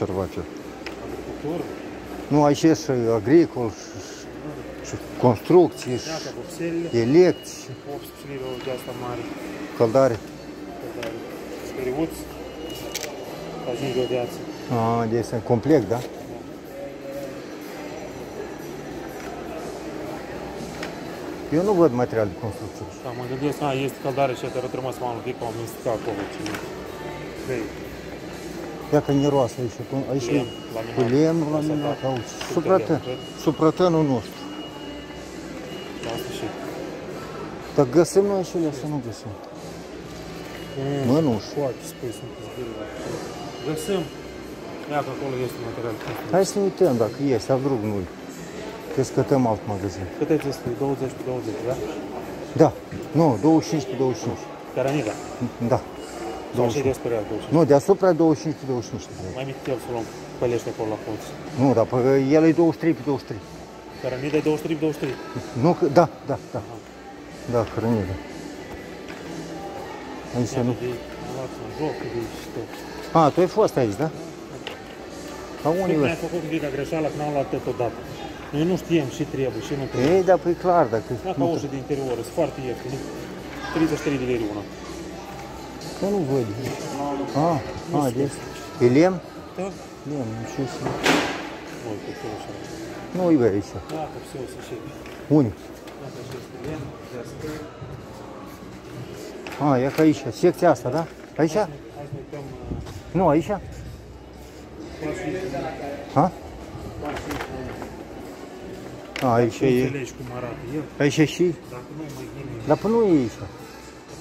Observație. Agricultură. Nu, aici e și agricol, și, și, și construcții, și Iată, vopselele. elecții, 18 lire de asta mare. căldare. Cădare. Speriuți. Ajunge o viață. A, de este complet, da? Eu nu văd material de construcție. Da, mă gândesc, a, este căldare și te-a rămas mai un pic, că am misticat acolo. cine. Vei, Ia că miroase aici, cu- aici e Lemn, laminat. cu lemnul Asta laminat, da. auzi. Cu Supratân, lemn, cred. supratânul nostru. la asta și. Dar găsim noi și ele să nu găsim. Mm. Mănuși. Foarte spui, sunt zilele. Găsim. Ia că acolo este material. de construcție. Hai să ne uităm dacă este, a vrut nu Că scătăm alt magazin. Cât ai zis tu? 20 pe 20, da? Da, nu, 25 pe 25. Caranida. Da. Sau și despre ea 20. Nu, deasupra 25 pe 25. trebuie. Mai mic el să luăm pălește acolo la colț. Nu, dar pe el e 23 pe 23. Caranida e 23 pe 23. Nu, că, da, da, da. Da, hrănire. Aici Iată nu. de luat în joc, de și tot. A, tu ai fost aici, da? La Știi, unii mi-a făcut un pic greșeală că n-am luat tot odată. Noi nu știam și trebuie și nu trebuie. Ei, dar păi clar, dacă... Da, ca ușă de interior, sunt foarte ieftine. 33 de lei una. Că nu văd. A, a, deci. E lemn? Da? Lemn, nu știu să... Oi, cu ce așa. Nu, e bă, aici. Da, cu ce o să și. Unii. Asta și este lemn, de asta. A, e ca aici, secția asta,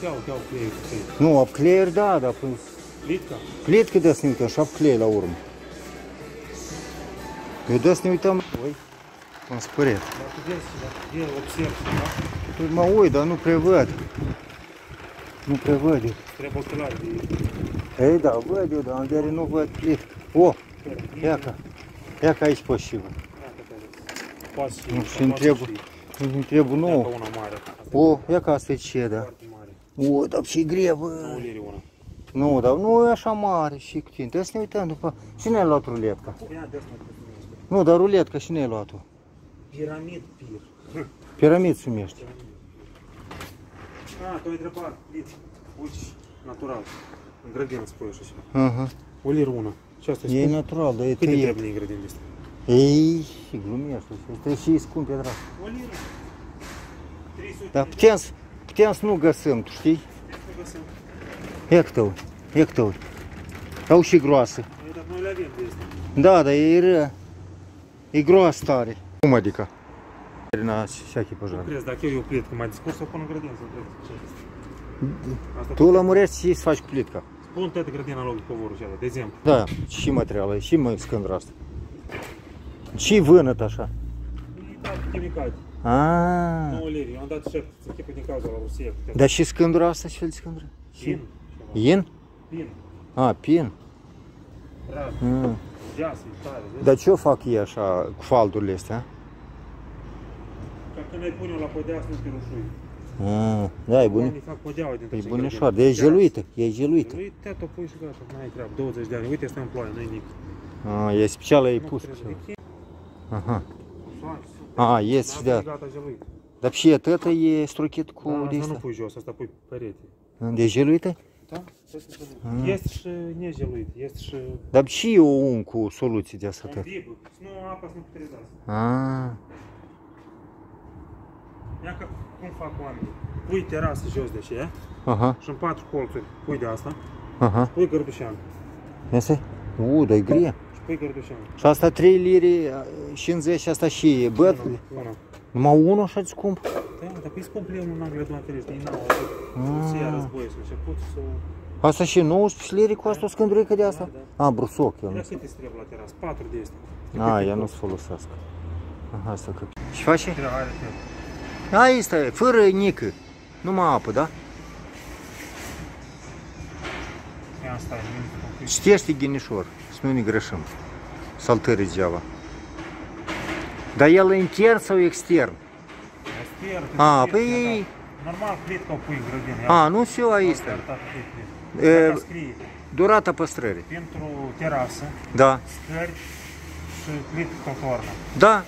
da? Aici? Hai să ne uităm uh, Nu, aici? pasul Ha? A, aici e... Înțelegi cum arată el. Aici e și... Dacă nu mai gine, Dar până nu e aici. iau, iau cu ei, cu ei. Nu, upclayer, da, dar până... Litca? Plitcă de să ne uităm și upclayer la urmă. Eu de să ne uităm... Oi, am spărit. Dacă vezi, dacă el observi, da? Păi mă uit, dar nu prevăd. Nu prevăd eu. Trebuie ochelari de Ei, da, văd eu, dar în vedere nu văd plitcă. O, ia ca. Ia ca aici pe șivă. Pas și... Nu, și întrebă. Îmi trebuie Nu. nouă. una mare. Asta O, ia ca asta e ce, da. foarte mare. O, dar și grevă. 9 lire una. Nu, dar nu e așa mare și cu tine. Trebuie să ne uităm după. Cine a luat ruletca? Ia de asta cum se numește. Nu, dar ruletca cine a luat-o? Piramid pir. Piramid se numește. Ah, tu ai întrebat, Liț. Uite, natural. În grădină spui așa ceva. Aha. O liră una. Și asta e E scump. natural, dar e Cât de tăiet. trebuie ingrediente astea? Ei, și glumești. Este și scump, e drag. O liră. 300 Dar putem, să- Ктянсну гасын туштей. Эктыл, эктыл. Тауши груасы. Да, да, и игра старый. Умадика. На всякий пожар. Tu lămurești și faci plitca. Spun toate grădina în locul covorului de exemplu. Da, și materiale, și mă scândră asta. Și vânăt așa. Da, chimicate. Ah. 9 lire. Eu am dat 7 să chipă din cauza la Rusia. Dar și scândura asta, ce fel de scândură? Pin. In? Pin. A, pin. Raz. Mm. Deasă, tare. vezi? Dar ce o fac ei așa cu faldurile astea? Ca când ai pune-o la podea să nu te rușui. Ah, da, e bun. Oamenii fac podeaua din E bunișoar, de e geluită, e geluită. Uite, te o pui și gata, nu ai treabă. 20 de ani. Uite, stai în ploaie, nu-i nimic. Ah, e specială, e Nu pus. trebuie. ceva. E chin, Aha. Soare, A, ies și super. de Asta e Gata, geluit. Dar și e tătă e struchit cu Da, de asta nu asta. pui jos, asta pui perete. De e geluită? Da? Mm. Este și negeluit, este și Dar și eu un cu soluții de asta un tătă. bibă. Să nu apa să nu putrezească. Ah, Ia că cum fac oamenii? Pui terasă jos de ce, aha, și în patru colțuri pui de asta, aha. pui gărdușean Este? U, dar e grie. Și pui gărdușean. Și asta 3 lire 50 asta și e băt. Una, una. Numai unul așa de scump? Da, dar pe scump le în Anglia doar ferește, ei n-au Ah. atât. Să ia război, să început să... Asta și 19 lire cu asta o scândurică de asta? Da, A, brusoc, eu nu. Ia câte îți trebuie la terasă? Patru de astea. A, ea nu-ți folosească. Aha, asta că... Și face? Trebuie, are, trebuie. Aici stă, fără nică. Numai apă, da? Ghinișor, greșim. Saltări degeaba. Dar el e intern sau extern? Extern, A, extern, păi- da. Normal, plitcă o pui în grădină. A, nu все E, scrie, Durata păstrării. pentru terasă, Da. scări și plită contoarnă. Da.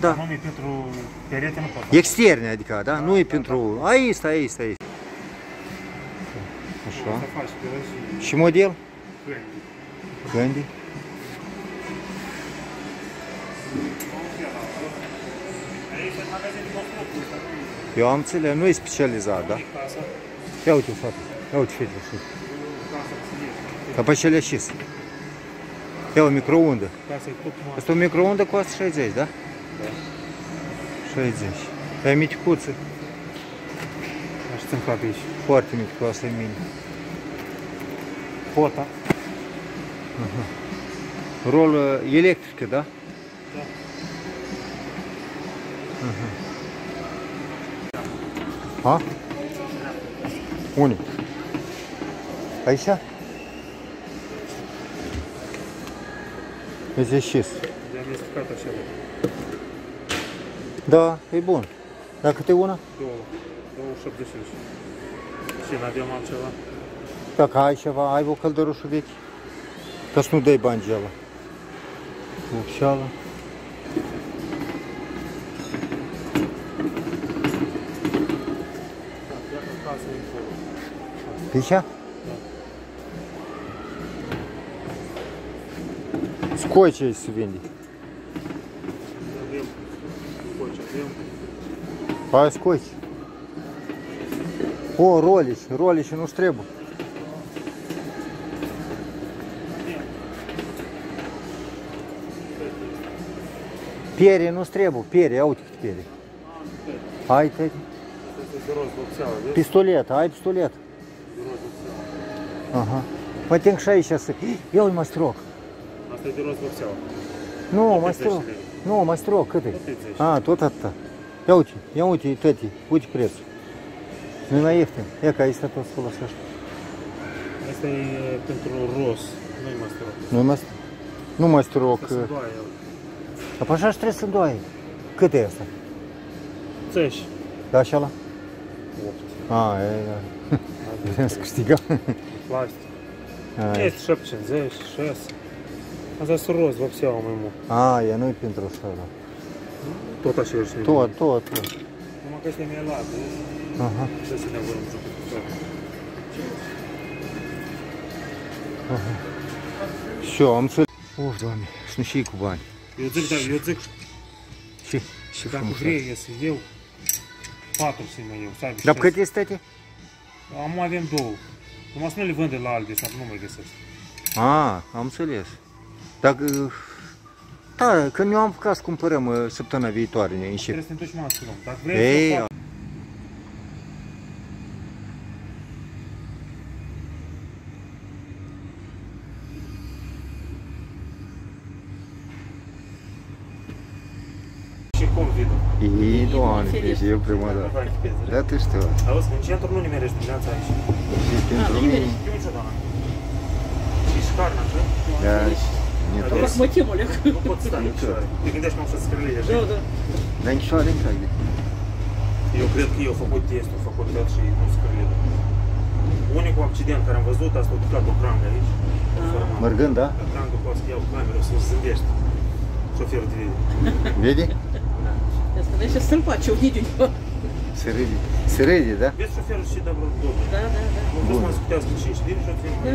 Da. Anume pentru perete nu pot. Externe, adică, da? Nu e pentru... Aici, stă, aici, stă, aici. De construcții, ăsta nu e Eu am înțeles, nu e specializat, da? casa, Ia uite, fată. Ia uite, fete, și. casa să ieși. Dar pe ce le șis? Ia o microundă. Casa e tot mai... Asta o microundă costă 60, da? Da. 60. Dar e miticuță. Aș țin cap aici. Foarte miticoasă e mine. Pota. Rolă electrică, da? Da. A? Unde? Aici? Vezi șis. De amestecat așa. Da, e bun. Dar câte una? Două. Două 75. Și n-avem altceva. Dacă ai ceva, ai o căldărușă vechi. Ca să nu dai bani geala. Upșeală. Ia că casa e acolo. Pișa? Scoice aici se vinde. Pieri nu trebuie, pieri, ia uite cât pieri. Ai, te... Pistolet, ai pistolet. Ага. Mă tem și aici să... Eu îi măstroc. Asta e de rost vopseaua. Nu, măstroc. Nu, măstroc, cât e? A, tot atâta. Ia uite, ia uite, tăti, uite prețul. Nu mai ieftin. Ia că aici să tot folosești. Asta e pentru ros, nu-i măstroc. Nu-i măstroc. Nu măstroc. Asta sunt doaia, Dar pe așa și trebuie să doai. Cât e asta? Țeși. Da, așa la? 8. A, e, e. Vrem să câștigăm. Plastic. A, e. Este 750, 6. Asta sunt roz vopseală mai mult. A, e nu-i pentru așa, da. Tot așa și Tot, tot, tot. Numai că este mai lat, vezi? Aha. Trebuie să ne vorbim joc cu toate. Și eu am înțeles. Uf, doamne, și nu și cu bani. Eu zic, da, eu zic, Și, și dacă frumos. vrei să iau, patru să mai iau, să aibă Dar șase. cât este, tăti? Am avem două. Numai să nu le vând la albe, sau nu mai găsesc. A, am înțeles. Dacă... Da, când eu am apucat să cumpărăm uh, săptămâna viitoare, ne încep. Trebuie să te duci mai să luăm. Dacă vrei Ei, să fac, și cum vidul. Ei, doamne, deci eu prima Nu dată. faci pizza. Da, tu știu. Auzi, în centru nu nimerești dimineața aici. Și pentru nu mine, nimerești. Eu niciodată. Și șcarna, așa? da, не А то. здесь- Как мотив, Олег. Nu pot sta în picioare. Te gândești că am să scrâlie așa. Да, да. Dar niciodată în cai. Eu cred că eu am făcut testul, făcut tot și nu scrâlie. Unicul accident care am văzut, asta a picat o crangă aici. o format. Mărgând, da? La crangă poate să iau cameră să zâmbești. Șoferul te vede. Vede? Я сказала, сейчас стрелпачу увидел. Да, Se râde. Se râde, da? Vezi șoferul și de vreo două. да, да. Nu vreau să mă scutească 5 liri și o fi Da.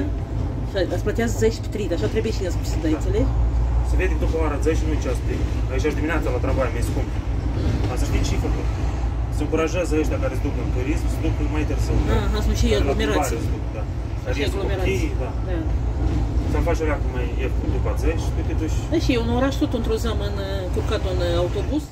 Și îți plătează 10 pe 3, dar așa trebuie și ne spus, da, înțelegi? Se vede după ora 10 nu ceas plin. Aici și dimineața la travai mai scump. Dar să știi ce făcut. Se încurajează ăștia care se duc în turism să ducă mai târziu. da? Aha, sunt și Care la aglomerații. plimbare se duc, Da. Care Și ies aglomerații. copiii, da. Da. Să-mi faci o leacă mai ieftin după 10 și tu te duci Da, și eu în oraș tot într-o zi am în, curcat în autobuz